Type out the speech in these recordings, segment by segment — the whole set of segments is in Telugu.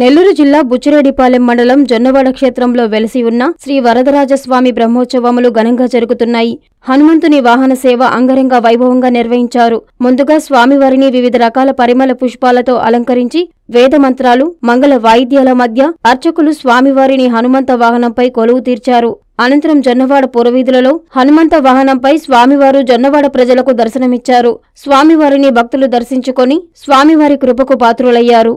నెల్లూరు జిల్లా బుచ్చిరెడ్డిపాలెం మండలం జొన్నవాడ క్షేత్రంలో వెలసి ఉన్న శ్రీ వరదరాజస్వామి బ్రహ్మోత్సవములు ఘనంగా జరుగుతున్నాయి. హనుమంతుని వాహన సేవ అంగరంగ వైభవంగా నిర్వహించారు. ముందుగా స్వామివారిని వివిధ రకాల పరిమళ పుష్పాలతో అలంకరించి వేద మంత్రాలు మంగళ వాయిద్యాల మధ్య అర్చకులు స్వామివారిని హనుమంత వాహనంపై కొలువు తీర్చారు. అనంతరం జొన్నవాడ పూర్వవీధులలో హనుమంత వాహనంపై స్వామివారు జొన్నవాడ ప్రజలకు దర్శనమిచ్చారు. స్వామివారిని భక్తులు దర్శించుకొని స్వామివారి కృపకు పాత్రులయ్యారు.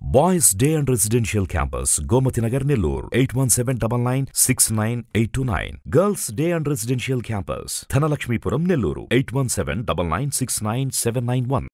Boys Day and Residential Campus, Gomatinagar Nellur, 817-99-6982-9. Girls Day and Residential Campus, Thanalakshmipuram Nellur, 817-99-6971.